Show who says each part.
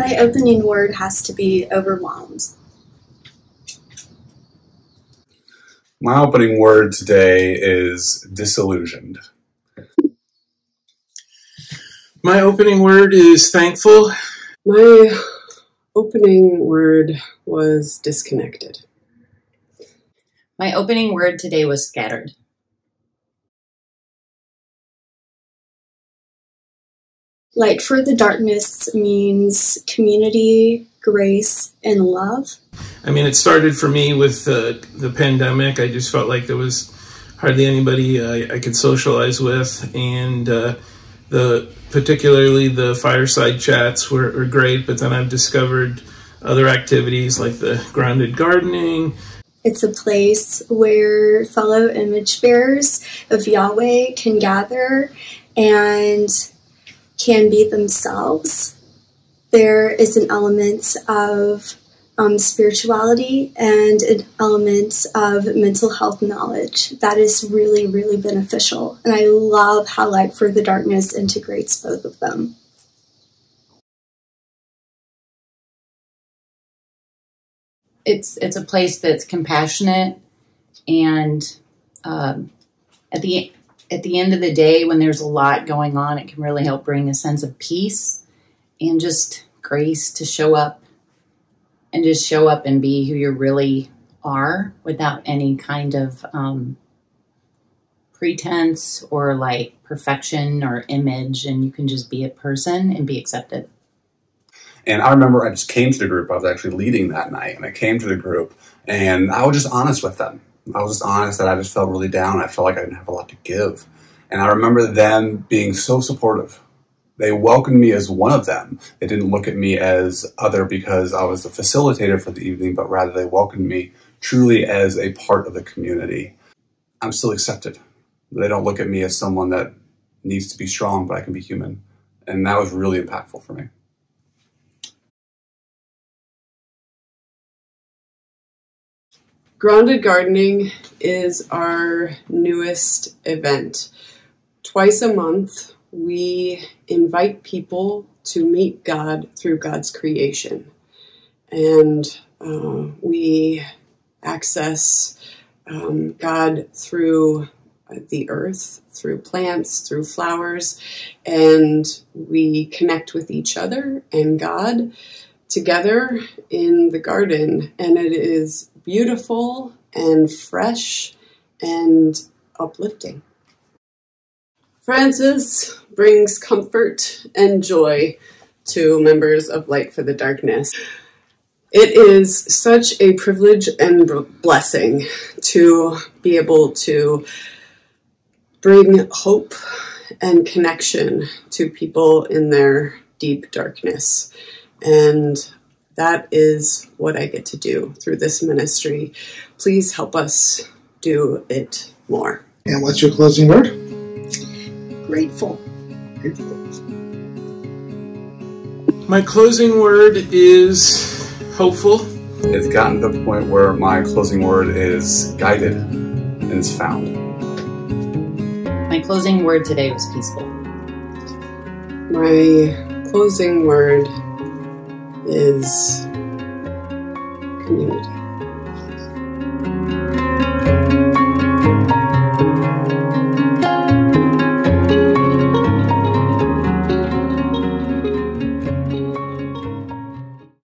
Speaker 1: My opening word has to be overwhelmed.
Speaker 2: My opening word today is disillusioned.
Speaker 3: My opening word is thankful.
Speaker 4: My opening word was disconnected.
Speaker 5: My opening word today was scattered.
Speaker 1: Light for the darkness means community, grace, and love.
Speaker 3: I mean, it started for me with uh, the pandemic. I just felt like there was hardly anybody uh, I could socialize with, and uh, the particularly the fireside chats were, were great. But then I've discovered other activities like the grounded gardening.
Speaker 1: It's a place where fellow image bearers of Yahweh can gather and can be themselves. There is an element of um, spirituality and an element of mental health knowledge that is really, really beneficial. And I love how Light for the Darkness integrates both of them.
Speaker 5: It's it's a place that's compassionate, and um, at the at the end of the day, when there's a lot going on, it can really help bring a sense of peace and just grace to show up and just show up and be who you really are without any kind of um, pretense or like perfection or image. And you can just be a person and be accepted.
Speaker 2: And I remember I just came to the group. I was actually leading that night, and I came to the group, and I was just honest with them. I was just honest that I just felt really down. I felt like I didn't have a lot to give. And I remember them being so supportive. They welcomed me as one of them. They didn't look at me as other because I was the facilitator for the evening, but rather they welcomed me truly as a part of the community. I'm still accepted. They don't look at me as someone that needs to be strong, but I can be human. And that was really impactful for me.
Speaker 4: Grounded Gardening is our newest event. Twice a month, we invite people to meet God through God's creation. And uh, we access um, God through the earth, through plants, through flowers, and we connect with each other and God together in the garden. And it is beautiful and fresh and uplifting. Francis brings comfort and joy to members of Light for the Darkness. It is such a privilege and blessing to be able to bring hope and connection to people in their deep darkness. And that is what I get to do through this ministry. Please help us do it more.
Speaker 6: And what's your closing word?
Speaker 1: Grateful.
Speaker 6: Grateful.
Speaker 3: My closing word is hopeful.
Speaker 2: It's gotten to the point where my closing word is guided and is found.
Speaker 5: My closing word today was peaceful.
Speaker 4: My closing word is community.